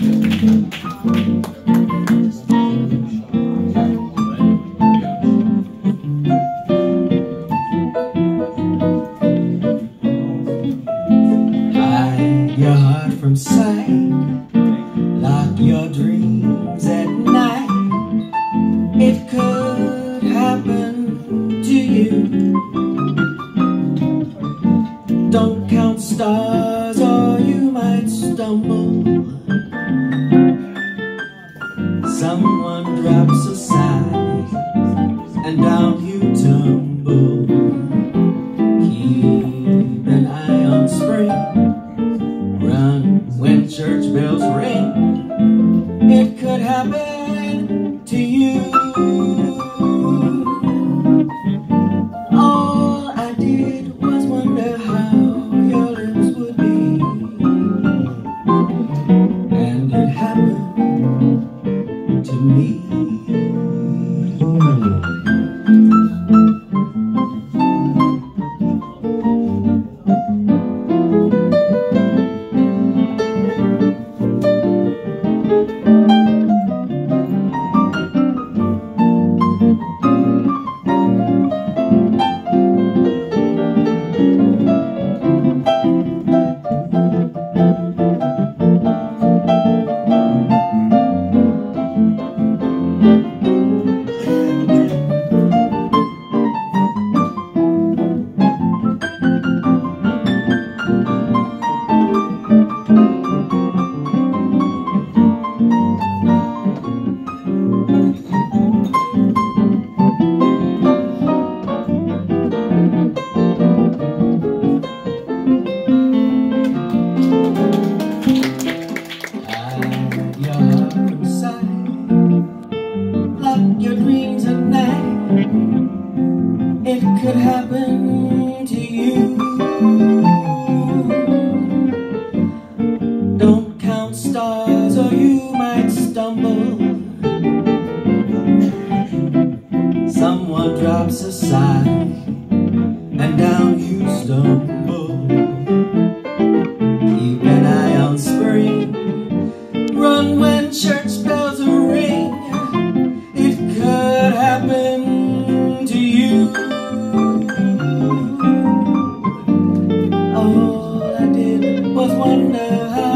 Hide your heart from sight. Lock your dreams at night. It could happen to you. Don't count stars Someone drops a sigh and down you tumble. Keep an eye on spring. Run when church bells ring. It could happen your dreams at night. It could happen wonder how